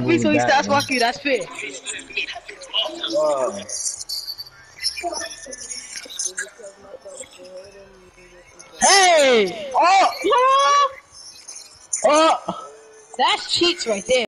happy, me, so he starts man. walking. That's fair. Wow. Hey! Oh! Oh! That's cheats right there.